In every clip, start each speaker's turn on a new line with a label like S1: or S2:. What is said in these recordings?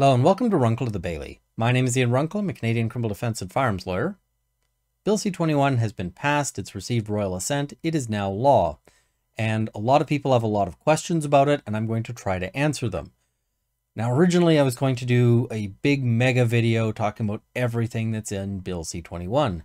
S1: Hello and welcome to Runkle of the Bailey. My name is Ian Runkle, I'm a Canadian criminal defense and firearms lawyer. Bill C-21 has been passed, it's received royal assent, it is now law. And a lot of people have a lot of questions about it, and I'm going to try to answer them. Now, originally I was going to do a big mega video talking about everything that's in Bill C-21.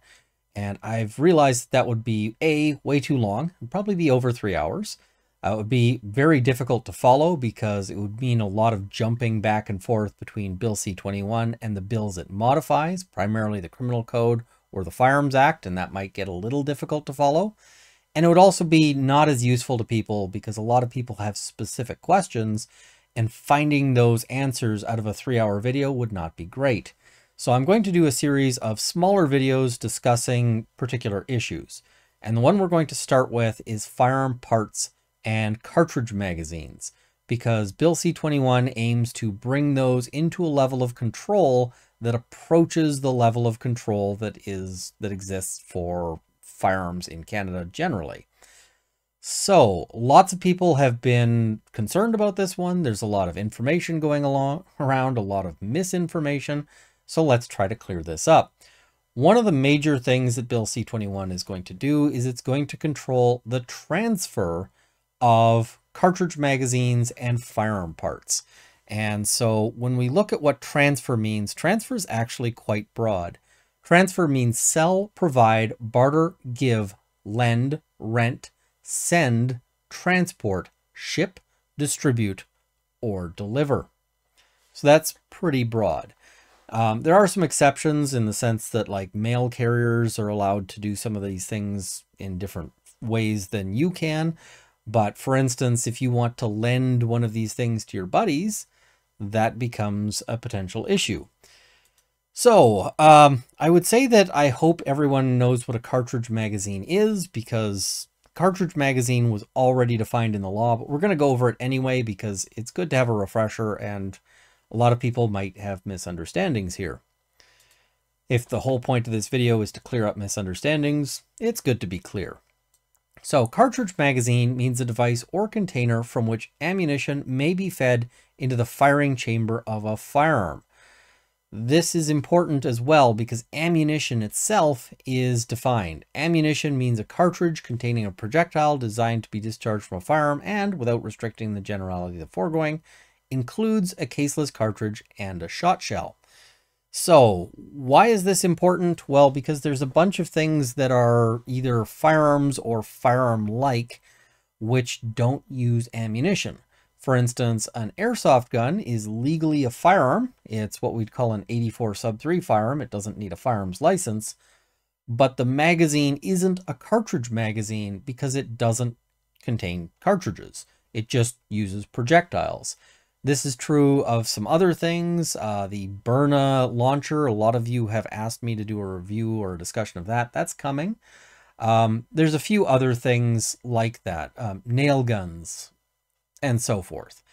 S1: And I've realized that would be A, way too long, probably be over three hours. Uh, it would be very difficult to follow because it would mean a lot of jumping back and forth between Bill C-21 and the bills it modifies, primarily the Criminal Code or the Firearms Act, and that might get a little difficult to follow. And it would also be not as useful to people because a lot of people have specific questions and finding those answers out of a three-hour video would not be great. So I'm going to do a series of smaller videos discussing particular issues. And the one we're going to start with is firearm parts and cartridge magazines because Bill C-21 aims to bring those into a level of control that approaches the level of control that is that exists for firearms in Canada generally. So, lots of people have been concerned about this one. There's a lot of information going along around, a lot of misinformation. So let's try to clear this up. One of the major things that Bill C-21 is going to do is it's going to control the transfer of cartridge magazines and firearm parts. And so when we look at what transfer means, transfer is actually quite broad. Transfer means sell, provide, barter, give, lend, rent, send, transport, ship, distribute, or deliver. So that's pretty broad. Um, there are some exceptions in the sense that like mail carriers are allowed to do some of these things in different ways than you can. But for instance, if you want to lend one of these things to your buddies, that becomes a potential issue. So um, I would say that I hope everyone knows what a cartridge magazine is because cartridge magazine was already defined in the law, but we're going to go over it anyway because it's good to have a refresher and a lot of people might have misunderstandings here. If the whole point of this video is to clear up misunderstandings, it's good to be clear. So cartridge magazine means a device or container from which ammunition may be fed into the firing chamber of a firearm. This is important as well because ammunition itself is defined. Ammunition means a cartridge containing a projectile designed to be discharged from a firearm and, without restricting the generality of the foregoing, includes a caseless cartridge and a shot shell. So why is this important? Well, because there's a bunch of things that are either firearms or firearm-like which don't use ammunition. For instance, an airsoft gun is legally a firearm. It's what we'd call an 84 sub 3 firearm. It doesn't need a firearms license. But the magazine isn't a cartridge magazine because it doesn't contain cartridges. It just uses projectiles. This is true of some other things. Uh, the Byrna launcher, a lot of you have asked me to do a review or a discussion of that. That's coming. Um, there's a few other things like that, um, nail guns, and so forth.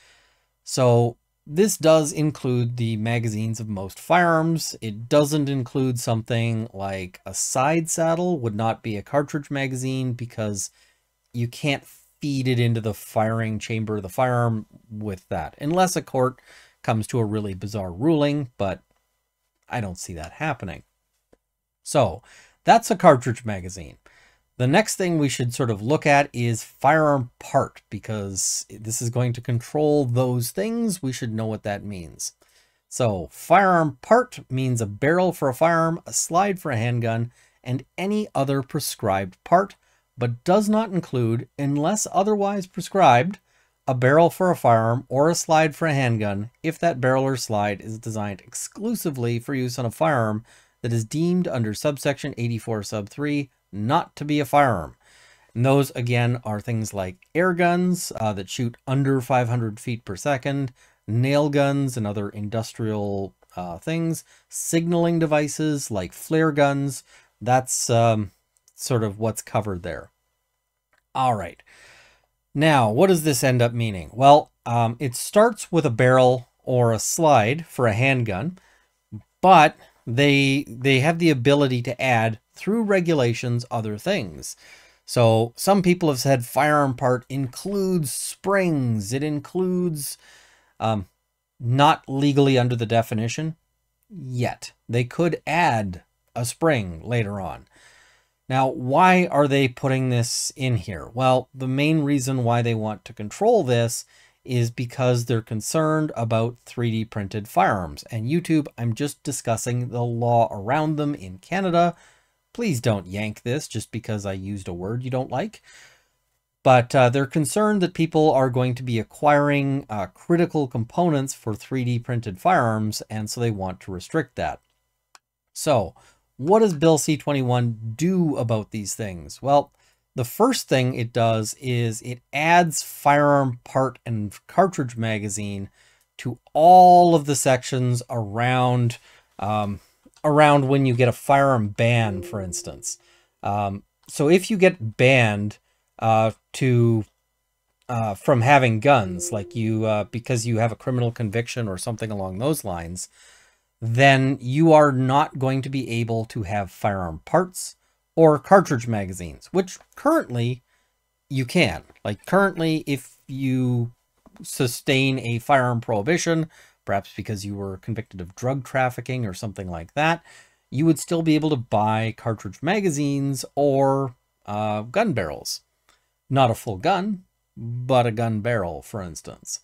S1: So this does include the magazines of most firearms. It doesn't include something like a side saddle would not be a cartridge magazine because you can't feed it into the firing chamber of the firearm with that, unless a court comes to a really bizarre ruling, but I don't see that happening. So that's a cartridge magazine. The next thing we should sort of look at is firearm part, because this is going to control those things. We should know what that means. So firearm part means a barrel for a firearm, a slide for a handgun, and any other prescribed part but does not include, unless otherwise prescribed, a barrel for a firearm or a slide for a handgun if that barrel or slide is designed exclusively for use on a firearm that is deemed under subsection 84 sub 3 not to be a firearm. And those, again, are things like air guns uh, that shoot under 500 feet per second, nail guns and other industrial uh, things, signaling devices like flare guns. That's um, sort of what's covered there. All right. Now, what does this end up meaning? Well, um, it starts with a barrel or a slide for a handgun, but they they have the ability to add through regulations other things. So some people have said firearm part includes springs. It includes um, not legally under the definition yet. They could add a spring later on. Now, why are they putting this in here? Well, the main reason why they want to control this is because they're concerned about 3D printed firearms. And YouTube, I'm just discussing the law around them in Canada. Please don't yank this just because I used a word you don't like. But uh, they're concerned that people are going to be acquiring uh, critical components for 3D printed firearms, and so they want to restrict that. So, what does Bill C-21 do about these things? Well, the first thing it does is it adds firearm part and cartridge magazine to all of the sections around um, around when you get a firearm ban, for instance. Um, so if you get banned uh, to uh, from having guns, like you uh, because you have a criminal conviction or something along those lines, then you are not going to be able to have firearm parts or cartridge magazines, which currently you can. Like currently, if you sustain a firearm prohibition, perhaps because you were convicted of drug trafficking or something like that, you would still be able to buy cartridge magazines or uh, gun barrels not a full gun, but a gun barrel, for instance.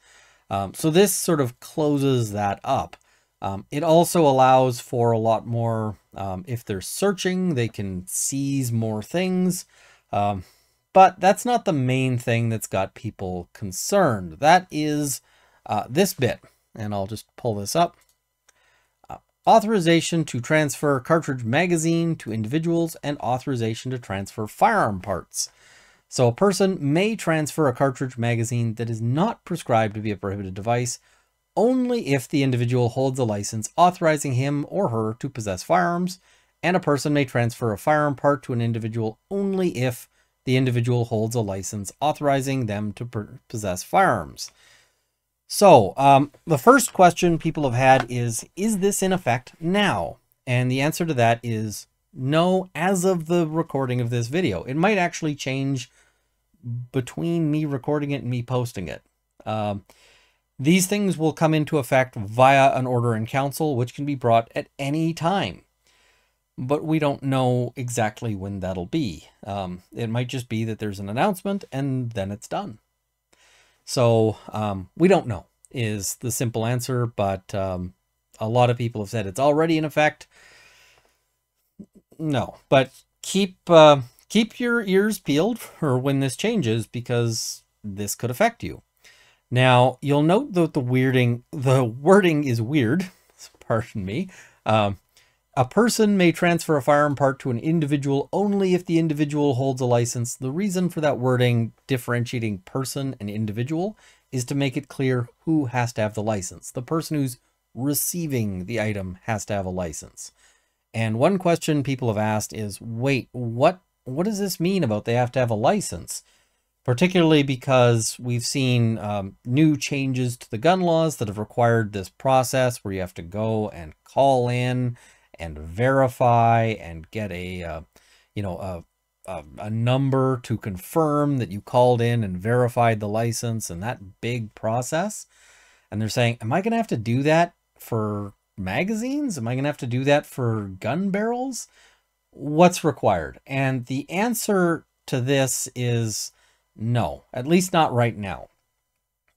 S1: Um, so this sort of closes that up. Um, it also allows for a lot more, um, if they're searching, they can seize more things. Um, but that's not the main thing that's got people concerned. That is uh, this bit, and I'll just pull this up. Uh, authorization to transfer cartridge magazine to individuals and authorization to transfer firearm parts. So a person may transfer a cartridge magazine that is not prescribed to be a prohibited device only if the individual holds a license authorizing him or her to possess firearms, and a person may transfer a firearm part to an individual only if the individual holds a license authorizing them to possess firearms. So, um, the first question people have had is, is this in effect now? And the answer to that is no, as of the recording of this video. It might actually change between me recording it and me posting it. Um, these things will come into effect via an order in council, which can be brought at any time. But we don't know exactly when that'll be. Um, it might just be that there's an announcement and then it's done. So um, we don't know is the simple answer, but um, a lot of people have said it's already in effect. No, but keep uh, keep your ears peeled for when this changes because this could affect you. Now, you'll note that the weirding, the wording is weird. Pardon me. Um, a person may transfer a firearm part to an individual only if the individual holds a license. The reason for that wording, differentiating person and individual, is to make it clear who has to have the license. The person who's receiving the item has to have a license. And one question people have asked is, wait, what what does this mean about they have to have a license? Particularly because we've seen um, new changes to the gun laws that have required this process where you have to go and call in and verify and get a, uh, you know, a, a, a number to confirm that you called in and verified the license and that big process. And they're saying, am I going to have to do that for magazines? Am I going to have to do that for gun barrels? what's required? And the answer to this is no, at least not right now.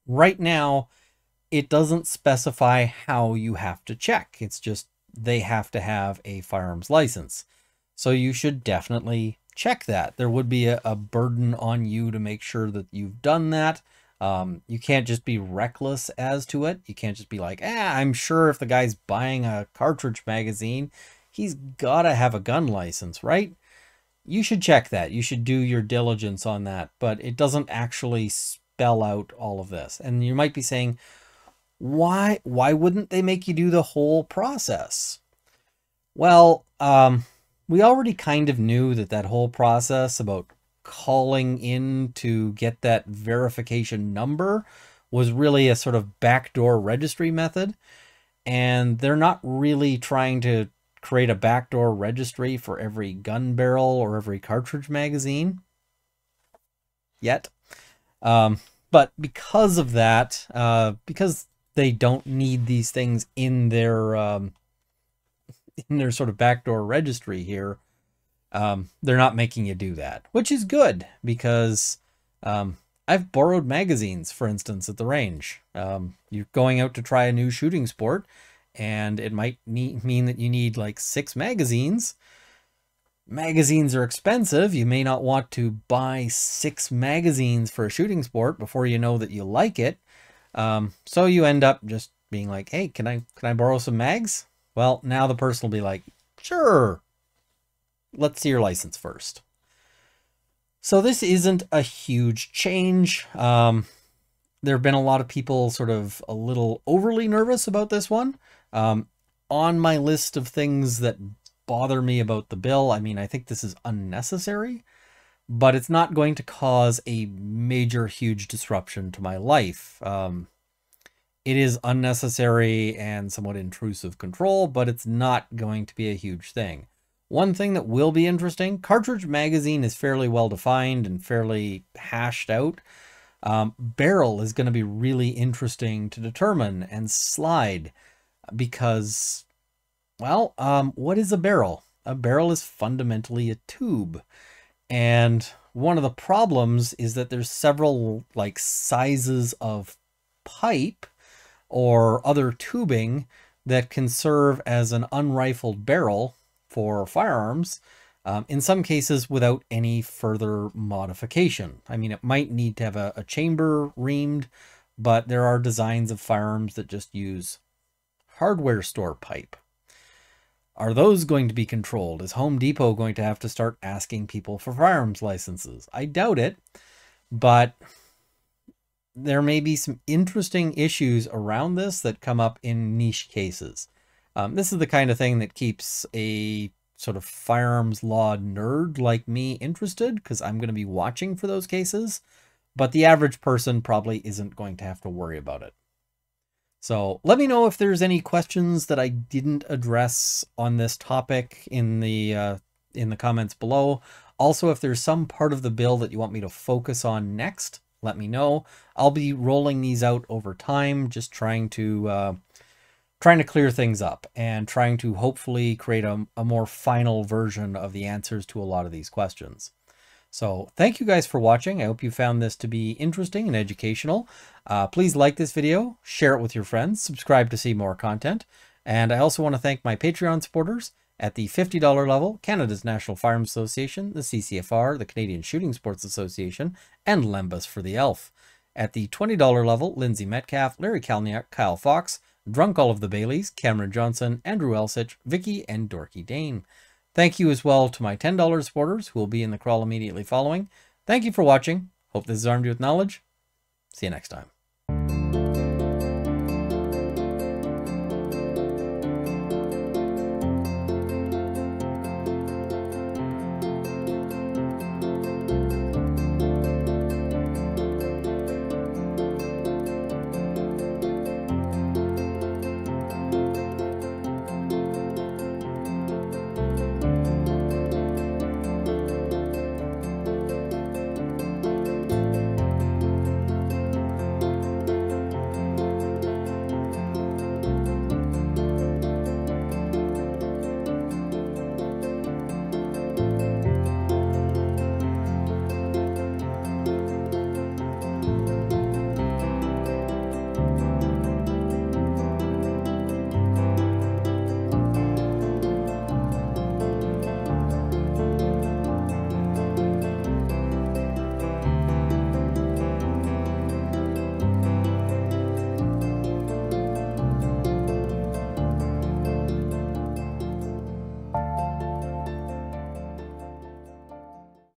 S1: Right now, it doesn't specify how you have to check. It's just they have to have a firearms license. So you should definitely check that. There would be a, a burden on you to make sure that you've done that. Um, you can't just be reckless as to it. You can't just be like, ah, I'm sure if the guy's buying a cartridge magazine, he's got to have a gun license, right? You should check that. You should do your diligence on that, but it doesn't actually spell out all of this. And you might be saying, why why wouldn't they make you do the whole process? Well, um, we already kind of knew that that whole process about calling in to get that verification number was really a sort of backdoor registry method. And they're not really trying to create a backdoor registry for every gun barrel or every cartridge magazine yet. Um, but because of that, uh, because they don't need these things in their um, in their sort of backdoor registry here. Um, they're not making you do that, which is good because um, I've borrowed magazines, for instance, at the range. Um, you're going out to try a new shooting sport, and it might mean that you need like six magazines. Magazines are expensive. You may not want to buy six magazines for a shooting sport before you know that you like it. Um, so you end up just being like, "Hey, can I can I borrow some mags?" Well, now the person will be like, "Sure." Let's see your license first. So this isn't a huge change. Um, there have been a lot of people sort of a little overly nervous about this one. Um, on my list of things that bother me about the bill, I mean, I think this is unnecessary, but it's not going to cause a major, huge disruption to my life. Um, it is unnecessary and somewhat intrusive control, but it's not going to be a huge thing. One thing that will be interesting, cartridge magazine is fairly well defined and fairly hashed out. Um, barrel is going to be really interesting to determine and slide because, well, um, what is a barrel? A barrel is fundamentally a tube. And one of the problems is that there's several like sizes of pipe or other tubing that can serve as an unrifled barrel for firearms, um, in some cases without any further modification. I mean, it might need to have a, a chamber reamed, but there are designs of firearms that just use hardware store pipe. Are those going to be controlled? Is Home Depot going to have to start asking people for firearms licenses? I doubt it, but there may be some interesting issues around this that come up in niche cases. Um, this is the kind of thing that keeps a sort of firearms law nerd like me interested because I'm going to be watching for those cases, but the average person probably isn't going to have to worry about it. So let me know if there's any questions that I didn't address on this topic in the uh, in the comments below. Also, if there's some part of the bill that you want me to focus on next, let me know. I'll be rolling these out over time, just trying to uh, trying to clear things up and trying to hopefully create a, a more final version of the answers to a lot of these questions. So thank you guys for watching. I hope you found this to be interesting and educational. Uh, please like this video, share it with your friends, subscribe to see more content. And I also want to thank my Patreon supporters at the $50 level, Canada's National Firearms Association, the CCFR, the Canadian Shooting Sports Association, and Lembus for the ELF. At the $20 level, Lindsay Metcalf, Larry Kalniak, Kyle Fox, Drunk All of the Baileys, Cameron Johnson, Andrew Elsich, Vicky, and Dorky Dane. Thank you as well to my $10 supporters who will be in the crawl immediately following. Thank you for watching. Hope this has armed you with knowledge. See you next time.